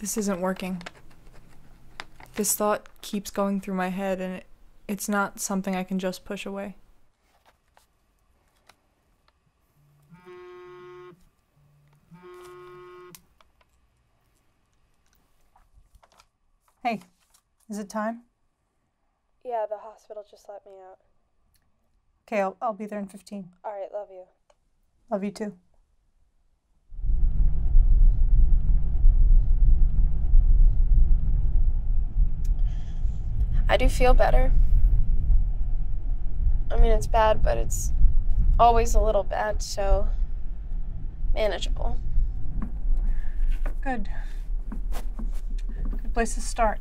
This isn't working. This thought keeps going through my head, and it, it's not something I can just push away. Hey, is it time? Yeah, the hospital just let me out. Okay, I'll, I'll be there in 15. All right, love you. Love you too. I do feel better. I mean, it's bad, but it's always a little bad, so manageable. Good. Good place to start.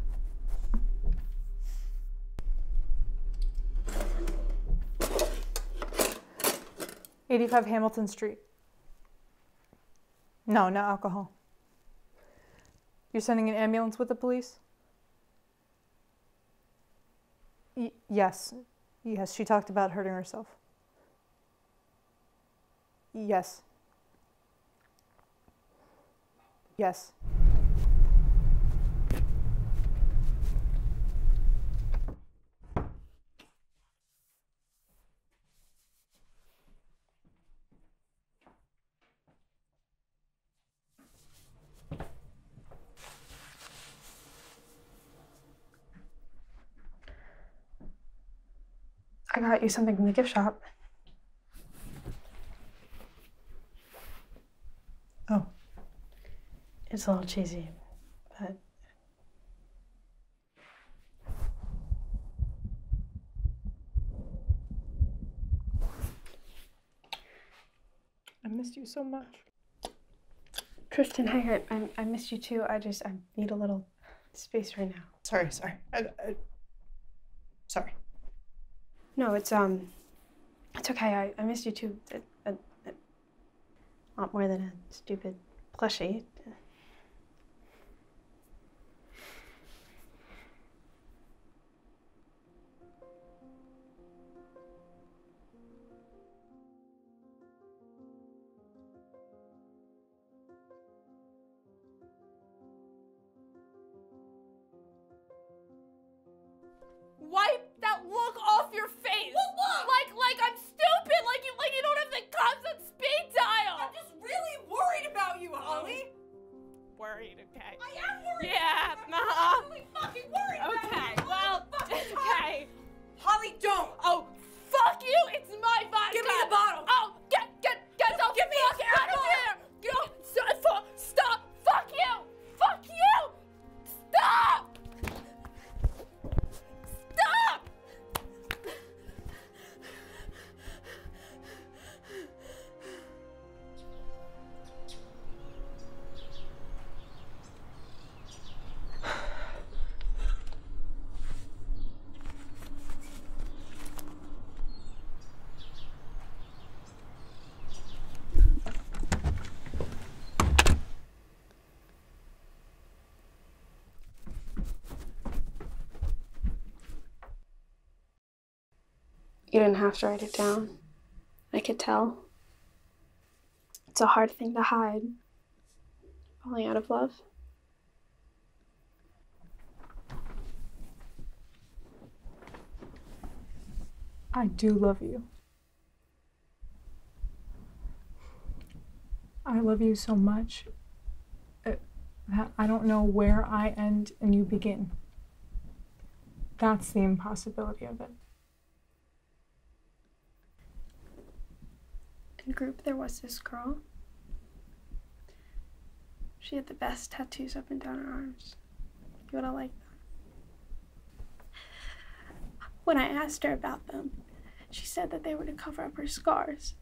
Eighty-five Hamilton Street. No, no alcohol. You're sending an ambulance with the police? Y- yes. Yes, she talked about hurting herself. Yes. Yes. I got you something from the gift shop. Oh. It's a little cheesy, but I missed you so much. Tristan, I, I, I missed you too. I just I need a little space right now. Sorry, sorry. I, I, sorry. No, it's um, it's okay. I, I missed you too. A, a, a lot more than a stupid plushie. You didn't have to write it down. I could tell. It's a hard thing to hide. Falling out of love. I do love you. I love you so much uh, that I don't know where I end and you begin. That's the impossibility of it. In group, there was this girl. She had the best tattoos up and down her arms. You would have liked them. When I asked her about them, she said that they were to cover up her scars.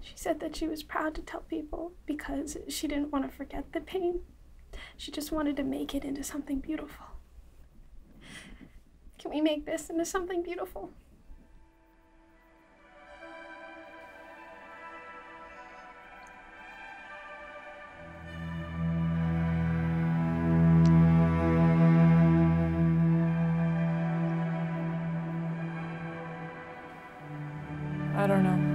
She said that she was proud to tell people because she didn't want to forget the pain. She just wanted to make it into something beautiful. Can we make this into something beautiful? I don't know.